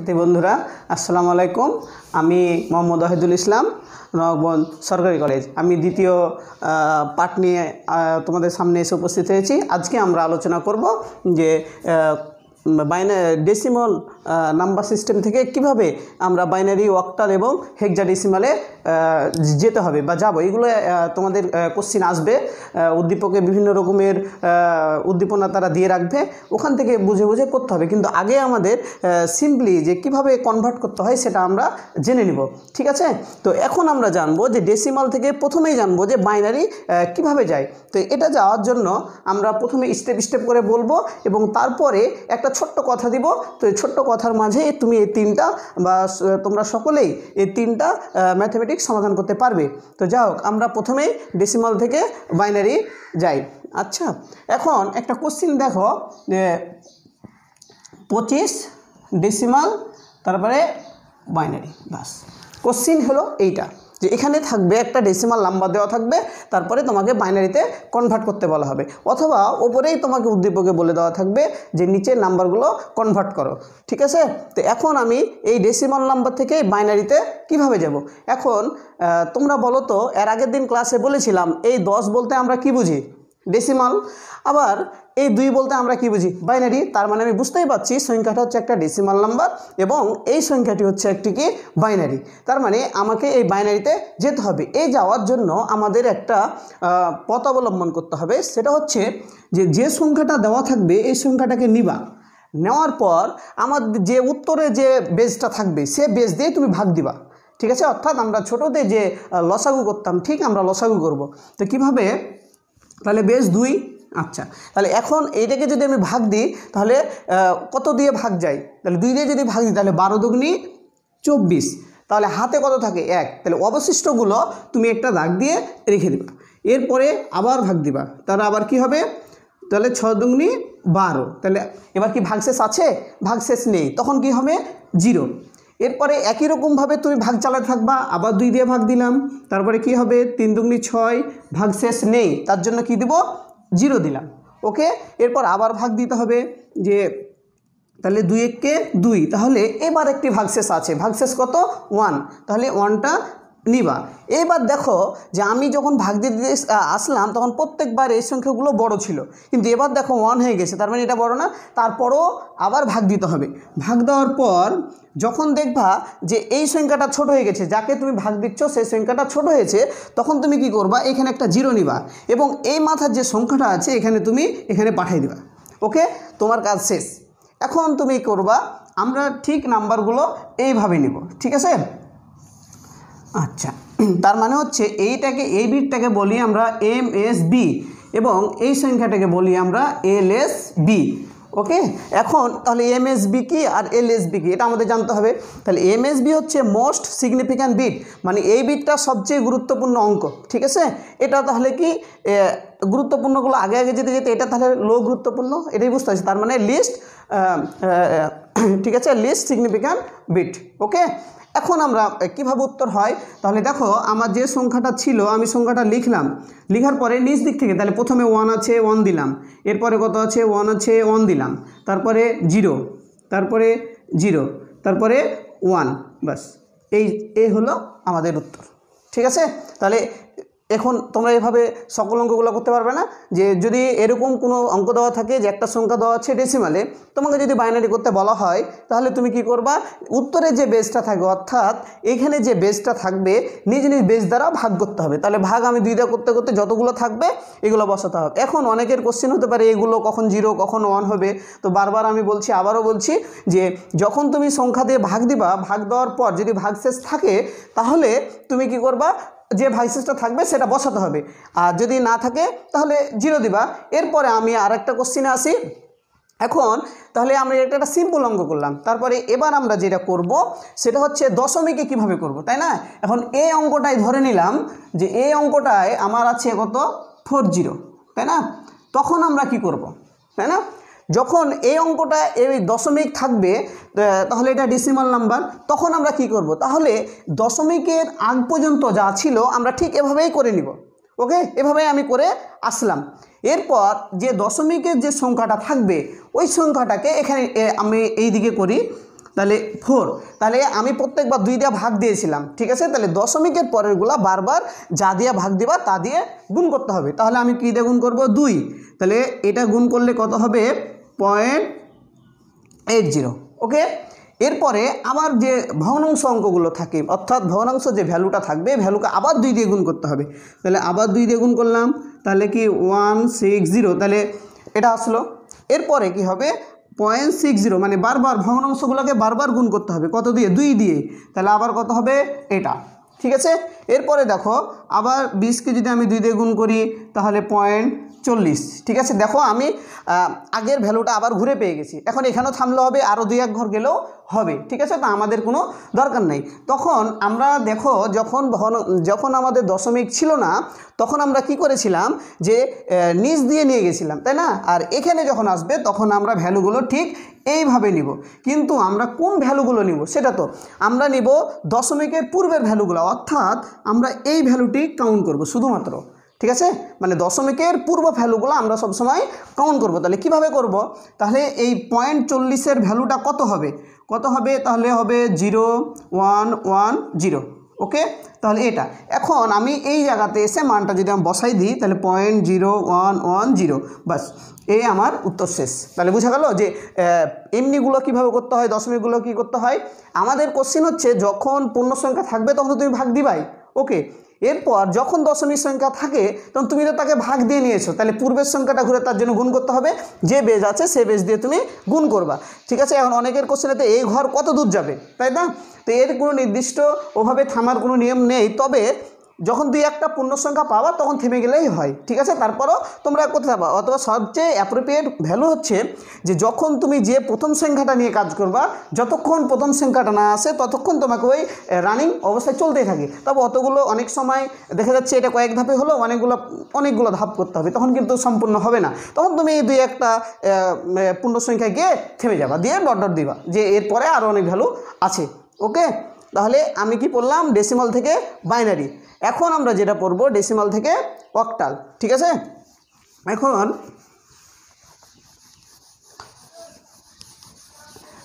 সাথী বন্ধুরা, আসসালামু আলাইকুম। আমি মোহাম্মদ ওয়াহিদুল ইসলাম নবগঞ্জ সরকারি কলেজ। আমি দ্বিতীয় পাঠ নিয়ে তোমাদের সামনে এসে উপস্থিত হয়েছি। আজকে আমরা আলোচনা করব যে বাইনা ডেসিমল নাম্বার সিস্টেম থেকে কীভাবে আমরা বাইনারি, অক্টাল এবং হেক্সাডেসিমালে যেতে হবে বা যাব। এগুলো তোমাদের কোশ্চিন আসবে। উদ্দীপকে বিভিন্ন রকমের উদ্দীপনা তারা দিয়ে রাখবে। ওখান থেকে বুঝে বুঝে করতে হবে। কিন্তু আগে আমাদের সিম্পলি যে কীভাবে কনভার্ট করতে হয় সেটা আমরা জেনে নিব। ঠিক আছে? তো এখন আমরা জানব যে ডেসিমাল থেকে প্রথমেই জানব যে বাইনারি কীভাবে যায়। তো এটা যাওয়ার জন্য আমরা প্রথমে স্টেপ স্টেপ করে বলব এবং তারপরে একটা ছোট্ট কথা দিব। তো ছোট্ট কথার মাঝে তুমি এই তিনটা বা তোমরা সকলেই এই তিনটা ম্যাথমেটিক্স সমাধান করতে পারবে। তো যাই হোক, আমরা প্রথমেই ডেসিমাল থেকে বাইনারি যাই। আচ্ছা এখন একটা কোশ্চিন দেখো পঁচিশ ডেসিমাল তারপরে বাইনারি বাস কোশ্চিন হলো এইটা। যে এখানে থাকবে একটা ডেসিমাল নাম্বার দেওয়া থাকবে, তারপরে তোমাকে বাইনারিতে কনভার্ট করতে বলা হবে। অথবা ওপরেই তোমাকে উদ্দীপকে বলে দেওয়া থাকবে যে নিচের নাম্বারগুলো কনভার্ট করো। ঠিক আছে? তো এখন আমি এই ডেসিমাল নাম্বার থেকে বাইনারিতে কীভাবে যাব? এখন তোমরা বলো তো, এর আগের দিন ক্লাসে বলেছিলাম, এই দশ বলতে আমরা কি বুঝি? ডেসিমাল আবার এই দুই বলতে আমরা কি বুঝি? বাইনারি তার মানে আমি বুঝতেই পারছি সংখ্যাটা হচ্ছে একটা ডেসিমাল নাম্বার এবং এই সংখ্যাটি হচ্ছে একটি কি? বাইনারি তার মানে আমাকে এই বাইনারিতে যেতে হবে। এই যাওয়ার জন্য আমাদের একটা পথ অবলম্বন করতে হবে। সেটা হচ্ছে যে যে সংখ্যাটা দেওয়া থাকবে, এই সংখ্যাটাকে নিবা। নেওয়ার পর আমার যে উত্তরে যে বেজটা থাকবে, সে বেজ দিয়ে তুমি ভাগ দিবা। ঠিক আছে? অর্থাৎ আমরা ছোটোতে যে লসাগু করতাম, ঠিক আমরা লসাগু করব। তো কীভাবে? তাহলে বেশ দুই আচ্ছা। তাহলে এখন এইটাকে যদি আমি ভাগ দিই, তাহলে কত দিয়ে ভাগ যায়? তাহলে দুই দিয়ে যদি ভাগ দিই, তাহলে বারো দুগুনি চব্বিশ। তাহলে হাতে কত থাকে? এক। তাহলে অবশিষ্টগুলো তুমি একটা দাগ দিয়ে রেখে দিবা। এরপরে আবার ভাগ দিবা। তাহলে আবার কি হবে? তাহলে ছ দুগুনি বারো। তাহলে এবার কি ভাগশেষ আছে? ভাগশেষ নেই। তখন কি হবে? জিরো। এরপরে একই রকমভাবে তুমি ভাগ চালাতে থাকবা, আবার দুই দিয়ে ভাগ দিলাম, তারপরে কি হবে? তিন দুগুনি ছয় ভাগ শেষ নেই, তার জন্য কি দিব? জিরো দিলাম। ওকে? এরপর আবার ভাগ দিতে হবে যে, তাহলে দুই এককে দুই, তাহলে এবার একটি ভাগশেষ আছে। ভাগশেষ কত? ওয়ান। তাহলে ওয়ানটা নিবা। এবার দেখো যে আমি যখন ভাগ দিয়ে আসলাম, তখন প্রত্যেকবার এই সংখ্যাগুলো বড় ছিল। কিন্তু এবার দেখো ওয়ান হয়ে গেছে, তার মানে এটা বড় না। তারপরও আবার ভাগ দিতে হবে। ভাগ দেওয়ার পর যখন দেখবা যে এই সংখ্যাটা ছোট হয়ে গেছে, যাকে তুমি ভাগ দিচ্ছ সেই সংখ্যাটা ছোট হয়েছে, তখন তুমি কি করবা? এখানে একটা জিরো নিবা এবং এই মাথার যে সংখ্যাটা আছে, এখানে তুমি এখানে পাঠিয়ে দিবা। ওকে? তোমার কাজ শেষ। এখন তুমি করবা, আমরা ঠিক নাম্বারগুলো এইভাবে নিব। ঠিক আছে? আচ্ছা তার মানে হচ্ছে এইটাকে, এই বিটটাকে বলি আমরা এম এস বি এবং এই সংখ্যাটাকে বলি আমরা এল এস বি। ওকে? এখন তাহলে এম এস বি কি আর এল এস বি কি? এটা আমাদের জানতে হবে। তাহলে এম এস বি হচ্ছে মোস্ট সিগনিফিক্যান্ট বিট মানে এই বিটটা সবচেয়ে গুরুত্বপূর্ণ অঙ্ক, ঠিক আছে? এটা তাহলে কি গুরুত্বপূর্ণগুলো আগে আগে যেতে যেতে এটা তাহলে লো গুরুত্বপূর্ণ, এটাই বুঝতে পারছি। তার মানে লিস্ট ঠিক আছে? List significant bit, okay? এখন আমরা কীভাবে উত্তর হয়? তাহলে দেখো, আমার যে সংখ্যাটা ছিল, আমি সংখ্যাটা লিখলাম। লিখার পরে নিজ দিক থেকে, তাহলে প্রথমে ওয়ান আছে ওয়ান দিলাম। এরপরে কত আছে? ওয়ান আছে ওয়ান দিলাম। তারপরে জিরো তারপরে জিরো তারপরে ওয়ান বাস এই, এ হলো আমাদের উত্তর। ঠিক আছে? তাহলে এখন তোমরা এভাবে সকল অঙ্কগুলো করতে পারবে না। যে যদি এরকম কোনো অঙ্ক দেওয়া থাকে যে একটা সংখ্যা দেওয়া আছে ডেসিমালে তোমাকে যদি বাইনারি করতে বলা হয়, তাহলে তুমি কি করবা? উত্তরে যে বেসটা থাকবে অর্থাৎ এখানে যে বেসটা থাকবে, নিজ নিজ বেস দ্বারা ভাগ করতে হবে। তাহলে ভাগ আমি দুইটা করতে করতে যতগুলো থাকবে, এগুলো বসাতে হবে। এখন অনেকের কোশ্চেন হতে পারে, এগুলো কখন জিরো কখন ওয়ান হবে? তো বারবার আমি বলছি, আবারও বলছি যে যখন তুমি সংখ্যা দিয়ে ভাগ দিবা, ভাগ দেওয়ার পর যদি ভাগশেষ থাকে, তাহলে তুমি কি করবা? যে ভাইসেসটা থাকবে সেটা বসাতে হবে। আর যদি না থাকে, তাহলে জিরো দিবা। এরপরে আমি আর একটা কোশ্চিনে আসি। এখন, তাহলে আমরা এটা একটা সিম্পল অঙ্ক করলাম। তারপরে এবার আমরা যেটা করব, সেটা হচ্ছে দশমিকে কীভাবে করব, তাই না? এখন এই অঙ্কটাই ধরে নিলাম যে এই অঙ্কটায় আমার আছে কত? ফোর জিরো তাই না? তখন আমরা কি করব, তাই না? যখন এই অঙ্কটা এই দশমিক থাকবে তাহলে এটা ডিসিমাল নাম্বার তখন আমরা কি করব? তাহলে দশমিকের আগ পর্যন্ত যা ছিল আমরা ঠিক এভাবেই করে নিব। ওকে? এভাবেই আমি করে আসলাম। এরপর যে দশমিকের যে সংখ্যাটা থাকবে, ওই সংখ্যাটাকে এখানে আমি এই দিকে করি। তাহলে ফোর তাহলে আমি প্রত্যেকবার দুই দিয়ে ভাগ দিয়েছিলাম, ঠিক আছে? তাহলে দশমিকের পরেরগুলা বারবার যা দিয়ে ভাগ দিবা, তা দিয়ে গুণ করতে হবে। তাহলে আমি কী দিয়ে গুণ করব? দুই। তাহলে এটা গুণ করলে কত হবে? Point eight zero, okay? এরপরে আবার যে ভগ্নাংশ অঙ্কগুলো থাকে, অর্থাৎ ভগ্নাংশ যে ভ্যালুটা থাকবে, ভ্যালুকে আবার দুই দিয়ে গুণ করতে হবে। তাহলে আবার দুই দিয়ে গুণ করলাম, তাহলে কি ওয়ান সিক্স জিরো তাহলে এটা আসলো। এরপরে কি হবে? পয়েন্ট সিক্স জিরো মানে বারবার ভগ্নাংশগুলোকে বারবার গুণ করতে হবে। কত দিয়ে? দুই দিয়ে। তাহলে আবার কত হবে? এটা। ঠিক আছে? এরপরে দেখো, আবার বিশকে যদি আমি দুই দিয়ে গুণ করি, তাহলে পয়েন্ট চল্লিশ। ঠিক আছে? দেখো আমি আগের ভ্যালুটা আবার ঘুরে পেয়ে গেছি। এখন এখানেও থামলে হবে আরও দুই এক ঘর গেলেও হবে, ঠিক আছে? তো আমাদের কোনো দরকার নেই। তখন আমরা দেখো, যখন যখন আমাদের দশমিক ছিল না, তখন আমরা কি করেছিলাম যে নিচ দিয়ে নিয়ে গেছিলাম, তাই না? আর এখানে যখন আসবে, তখন আমরা ভ্যালুগুলো ঠিক এইভাবে নিব। কিন্তু আমরা কোন ভ্যালুগুলো নিব সেটা তো, আমরা নিব দশমিকের পূর্বের ভ্যালুগুলো, অর্থাৎ আমরা এই ভ্যালুটি কাউন্ট করব শুধুমাত্র। ঠিক আছে? মানে দশমিকের পূর্ব ভ্যালুগুলো আমরা সবসময় কাউন্ট করব। তাহলে কীভাবে করব? তাহলে এই পয়েন্ট চল্লিশের ভ্যালুটা কত হবে? কত হবে? তাহলে হবে zero one one zero okay তাহলে এটা। এখন আমি এই জায়গাতে এসে মানটা যদি আমি বসাই দিই, তাহলে point zero one one zero বাস এই আমার উত্তর শেষ। তাহলে বোঝা গেল যে এমনিগুলো কীভাবে করতে হয়, দশমিকগুলো কী করতে হয়? আমাদের কোশ্চেন হচ্ছে, যখন পূর্ণ সংখ্যা থাকবে, তখন তুমি ভাগ দিবাই। ওকে এরপর যখন দশমীর সংখ্যা থাকে, তখন তুমি তো তাকে ভাগ দিয়ে নিয়েছো। তাহলে পূর্বের সংখ্যাটা ঘুরে তার জন্য গুণ করতে হবে। যে বেজ আছে, সে বেজ দিয়ে তুমি গুণ করবা। ঠিক আছে? এখন অনেকের কোশ্চেন কোশ্চেনেতে এই ঘর কত দূর যাবে? তাই না? তো এর কোনো নির্দিষ্ট ওভাবে থামার কোনো নিয়ম নেই। তবে যখন দুই একটা পূর্ণ সংখ্যা পাবা, তখন থেমে গেলেই হয়, ঠিক আছে? তারপরও তোমরা কোথায় পাবা অথবা সবচেয়ে অ্যাপ্রোপ্রিয়েট ভ্যালু হচ্ছে যে যখন তুমি যে প্রথম সংখ্যাটা নিয়ে কাজ করবা, যতক্ষণ প্রথম সংখ্যাটা না আসে, ততক্ষণ তোমাকে ওই রানিং অবস্থায় চলতেই থাকে। তবে অতগুলো অনেক সময় দেখা যাচ্ছে এটা কয়েক ধাপে হলো অনেকগুলো অনেকগুলো ধাপ করতে হবে, তখন কিন্তু সম্পূর্ণ হবে না। তখন তুমি দুই একটা পূর্ণ সংখ্যায় গিয়ে থেমে যাবা, দিয়ে ডট দিবা, যে এরপরে আরও অনেক ভ্যালু আছে ওকে তাহলে আমি কি পড়লাম ডেসিমাল থেকে বাইনারি এখন আমরা যেটা পড়ব ডেসিমাল থেকে অক্টাল ঠিক আছে? এখন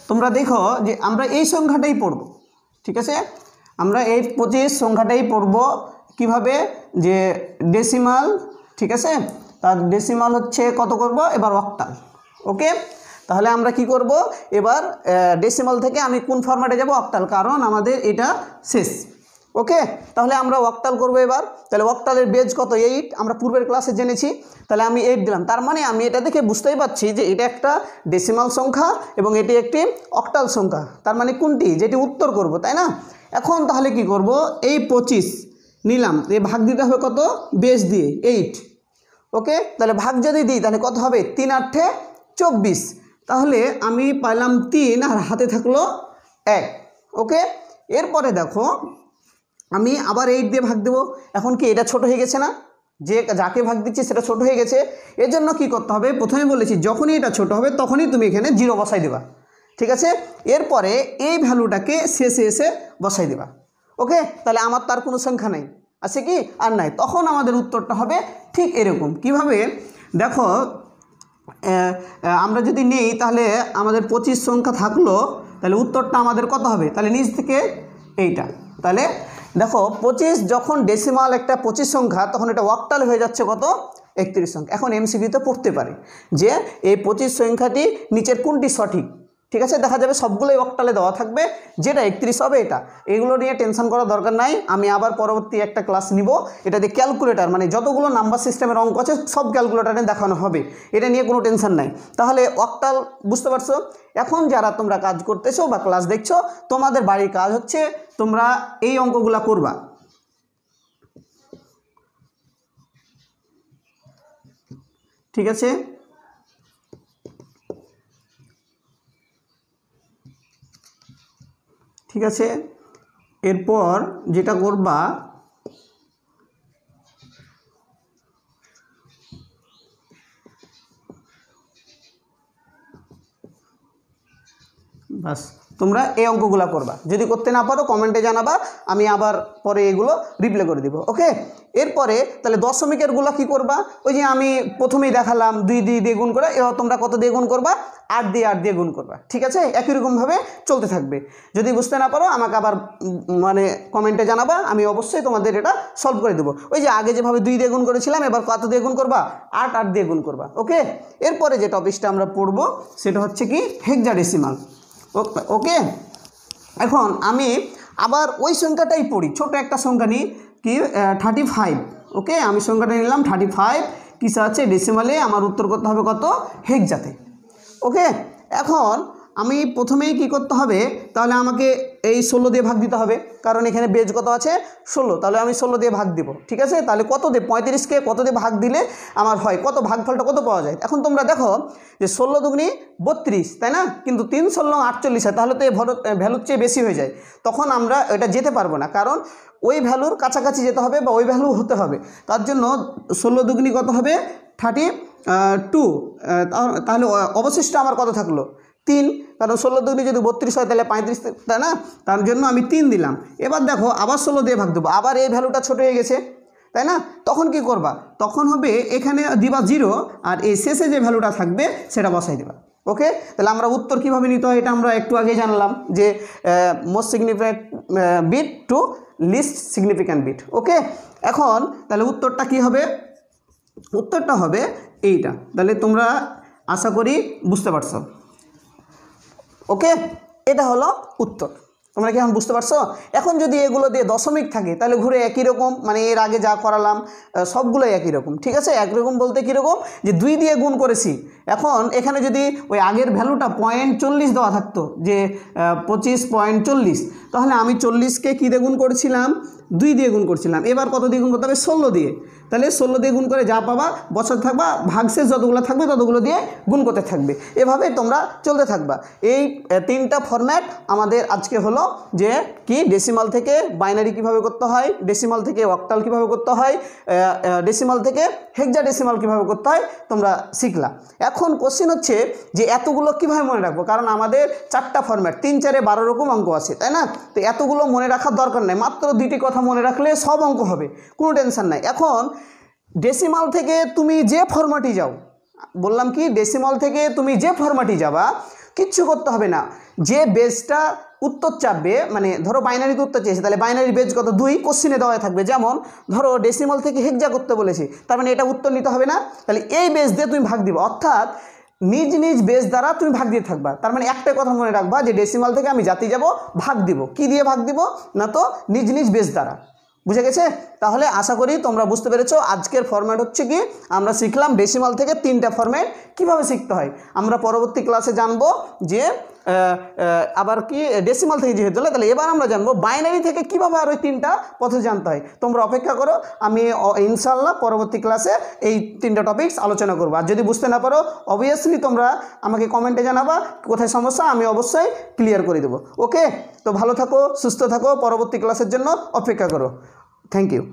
তোমরা দেখো যে আমরা এই সংখ্যাটাই পড়ব, ঠিক আছে? আমরা এই পঁচিশ সংখ্যাটাই পড়ব কীভাবে? যে ডেসিমাল ঠিক আছে? তার ডেসিমাল হচ্ছে কত করব? এবার অক্টাল ওকে? তাহলে আমরা কি করব? এবার ডেসিমাল থেকে আমি কোন ফরম্যাটে যাব? অক্টাল কারণ আমাদের এটা শেষ। ওকে তাহলে আমরা ওয়াক্টাল করব এবার। তাহলে ওয়াক্টালের বেজ কত? এইট আমরা পূর্বের ক্লাসে জেনেছি। তাহলে আমি এইট দিলাম। তার মানে আমি এটা দেখে বুঝতেই পারছি যে এটা একটা ডেসিমাল সংখ্যা এবং এটি একটি অক্টাল সংখ্যা। তার মানে কোনটি? যেটি উত্তর করব, তাই না? এখন তাহলে কি করব? এই পঁচিশ নিলাম। এ ভাগ দিতে হবে কত? বেজ দিয়ে। এইট ওকে তাহলে ভাগ যদি দিই, তাহলে কত হবে? তিন আটে চব্বিশ। তাহলে আমি পাইলাম তিন আর হাতে থাকল এক। ওকে এরপরে দেখো আমি আবার এইট দিয়ে ভাগ দেবো। এখন কি এটা ছোট হয়ে গেছে না? যে যাকে ভাগ দিচ্ছি সেটা ছোট হয়ে গেছে। এর জন্য কি করতে হবে? প্রথমে বলেছি, যখনই এটা ছোট হবে, তখনই তুমি এখানে জিরো বসাই দেবা। ঠিক আছে? এরপরে এই ভ্যালুটাকে শেষে এসে বসাই দেবা। ওকে? তাহলে আমার তার কোনো সংখ্যা নেই। আছে কি? আর নাই। তখন আমাদের উত্তরটা হবে ঠিক এরকম। কীভাবে? দেখো আমরা যদি নেই, তাহলে আমাদের পঁচিশ সংখ্যা থাকল, তাহলে উত্তরটা আমাদের কত হবে? তাহলে নিচ থেকে এইটা। তাহলে দেখো, পঁচিশ যখন ডেসিমাল একটা পঁচিশ সংখ্যা, তখন এটা ওয়াক্টাল হয়ে যাচ্ছে কত? একত্রিশ সংখ্যা। এখন এমসিকিউতে পড়তে পারে যে এই পঁচিশ সংখ্যাটি নিচের কোনটি সঠিক? ঠিক আছে? দেখা যাবে সবগুলোই অক্টালে দেওয়া থাকবে। যেটা একত্রিশ হবে এটা। এগুলো নিয়ে টেনশন করার দরকার নাই। আমি আবার পরবর্তী একটা ক্লাস নিব। এটা দিয়ে ক্যালকুলেটার মানে যতগুলো নাম্বার সিস্টেমের অঙ্ক আছে, সব ক্যালকুলেটারে দেখানো হবে। এটা নিয়ে কোনো টেনশন নাই। তাহলে অক্টাল বুঝতে পারছ? এখন যারা তোমরা কাজ করতেছো বা ক্লাস দেখছ, তোমাদের বাড়ির কাজ হচ্ছে তোমরা এই অঙ্কগুলা করবা। ঠিক আছে? ঠিক আছে? এরপর যেটা করবা বাস তোমরা এই অঙ্কগুলো করবা। যদি করতে না পারো কমেন্টে জানাবা, আমি আবার পরে এগুলো রিপ্লাই করে দিব ওকে এরপরে তাহলে দশমিকেরগুলো কি করবা? ওই যে আমি প্রথমেই দেখালাম দুই দুই দিয়ে গুণ করে, এবার তোমরা কত দিয়ে গুণ করবা? আট দিয়ে আট দিয়ে গুণ করবা, ঠিক আছে? একই রকমভাবে চলতে থাকবে। যদি বুঝতে না পারো, আমাকে আবার মানে কমেন্টে জানাবা, আমি অবশ্যই তোমাদের এটা সলভ করে দেবো। ওই যে আগে যেভাবে দুই দিয়ে গুণ করেছিলাম, এবার কত দিয়ে গুণ করবা? আট আট দিয়ে গুণ করবা ওকে এরপরে যে টপিকসটা আমরা পড়ব, সেটা হচ্ছে কি? হেক্সাডেসিমাল ওকে এখন আমি আবার ওই সংখ্যাটাই পড়ি ছোট একটা সংখ্যা নিই। কি থার্টি ফাইভ ওকে, আমি সংখ্যাটা নিলাম থার্টি ফাইভ কিসে আছে ডেসিমালে আমার উত্তর করতে হবে কত? হেক্সাতে ওকে, এখন আমি প্রথমেই কি করতে হবে? তাহলে আমাকে এই ষোলো দিয়ে ভাগ দিতে হবে। কারণ এখানে বেজ কত আছে? ষোলো। তাহলে আমি ষোলো দিয়ে ভাগ দিব। ঠিক আছে? তাহলে কত দিয়ে পঁয়ত্রিশকে কত দিয়ে ভাগ দিলে আমার হয়? কত ভাগফলটা কত পাওয়া যায়? এখন তোমরা দেখো যে ষোলো দুগুনি বত্রিশ, তাই না? কিন্তু তিন ষোলো আটচল্লিশ হয়, তাহলে তো এই ভর ভ্যালুর চেয়ে বেশি হয়ে যায়। তখন আমরা এটা যেতে পারব না। কারণ ওই ভ্যালুর কাছাকাছি যেতে হবে বা ওই ভ্যালু হতে হবে। তার জন্য ষোলো দুগুনি কত হবে? Thirty two. তাহলে অবশিষ্ট আমার কত থাকল? তিন। কারণ ষোলো দুগুনি যদি বত্রিশ হয় তাহলে পঁয়ত্রিশ, তাই না? তার জন্য আমি তিন দিলাম। এবার দেখো, আবার ষোলো দিয়ে ভাগ দেবো। আবার এই ভ্যালুটা ছোট হয়ে গেছে, তাই না? তখন কি করবা? তখন হবে এখানে দিবা জিরো আর এই শেষে যে ভ্যালুটা থাকবে সেটা বসাই দেবা। ওকে তাহলে আমরা উত্তর কীভাবে নিতে হয় এটা আমরা একটু আগে জানলাম যে most significant bit to least significant bit okay এখন তাহলে উত্তরটা কি হবে? উত্তরটা হবে এইটা। তাহলে তোমরা আশা করি বুঝতে পারছ। ওকে? এটা হলো উত্তর। তোমরা কি এখন বুঝতে পারছ? এখন যদি এগুলো দিয়ে দশমিক থাকে, তাহলে ঘুরে একই রকম মানে এর আগে যা করালাম সবগুলোই একই রকম, ঠিক আছে? একরকম বলতে কীরকম যে দুই দিয়ে গুণ করেছি। এখন এখানে যদি ওই আগের ভ্যালুটা পয়েন্ট চল্লিশ দেওয়া থাকতো, যে পঁচিশ পয়েন্ট চল্লিশ, তাহলে আমি চল্লিশকে কী দিয়ে গুণ করেছিলাম? দুই দিয়ে গুণ করছিলাম। এবার কত দিয়ে গুণ করতে হবে? ষোলো দিয়ে। তাহলে ষোলো দিয়ে গুণ করে যা পাবা, বছর থাকবা, ভাগশেষ যতগুলো থাকবে, ততগুলো দিয়ে গুণ করতে থাকবে। এভাবে তোমরা চলতে থাকবা। এই তিনটা ফরম্যাট আমাদের আজকে হলো যে কি ডেসিমাল থেকে বাইনারি কীভাবে করতে হয় ডেসিমাল থেকে অক্টাল কীভাবে করতে হয় ডেসিমাল থেকে হেক্সা ডেসিমাল কীভাবে করতে হয়, তোমরা শিখলা। এখন কোশ্চেন হচ্ছে যে এতগুলো কীভাবে মনে রাখব? কারণ আমাদের চারটা ফরম্যাট তিন চারে বারো রকম অঙ্ক আছে, তাই না? তো এতগুলো মনে রাখার দরকার নেই। মাত্র দুইটি কথা মনে রাখলে সব অঙ্ক হবে, কোনো টেনশন নাই। এখন ডেসিমাল থেকে তুমি যে ফরম্যাটই যাও, বললাম কি ডেসিমাল থেকে তুমি যে ফর্মাটি যাবা, কিচ্ছু করতে হবে না। যে বেজটা উত্তর চাপবে মানে ধরো বাইনারিতে উত্তর চেয়েছে, তাহলে বাইনারি বেজ কত? দুই কোশ্চিনে দেওয়া থাকবে। যেমন ধরো ডেসিমাল থেকে হেক্সা করতে বলেছি, তার মানে এটা উত্তর নিতে হবে না, তাহলে এই বেজ দিয়ে তুমি ভাগ দিবে। অর্থাৎ নিজ নিজ বেস দ্বারা তুমি ভাগ দিয়ে থাকবা। তার মানে একটা কথা মনে রাখবা যে ডেসিমাল থেকে আমি জাতি যাব, ভাগ দিব। কি দিয়ে ভাগ দিব? না তো নিজ নিজ বেস দ্বারা। বুঝে গেছে? তাহলে আশা করি তোমরা বুঝতে পেরেছ, আজকের ফরম্যাট হচ্ছে কি, আমরা শিখলাম ডেসিমাল থেকে তিনটা ফরম্যাট কীভাবে শিখতে হয়। আমরা পরবর্তী ক্লাসে জানব যে আবার কি ডেসিমাল থেকে যেহেতু হলো, তাহলে এবার আমরা জানব বাইনারি থেকে কীভাবে আর ওই তিনটা পথে জানতে হয়। তোমরা অপেক্ষা করো আমি ইনশাল্লাহ পরবর্তী ক্লাসে এই তিনটা টপিকস আলোচনা করব। আর যদি বুঝতে না পারো অবভিয়াসলি তোমরা আমাকে কমেন্টে জানাবা কোথায় সমস্যা আমি অবশ্যই ক্লিয়ার করে দেবো। ওকে তো ভালো থাকো সুস্থ থাকো পরবর্তী ক্লাসের জন্য অপেক্ষা করো। Thank you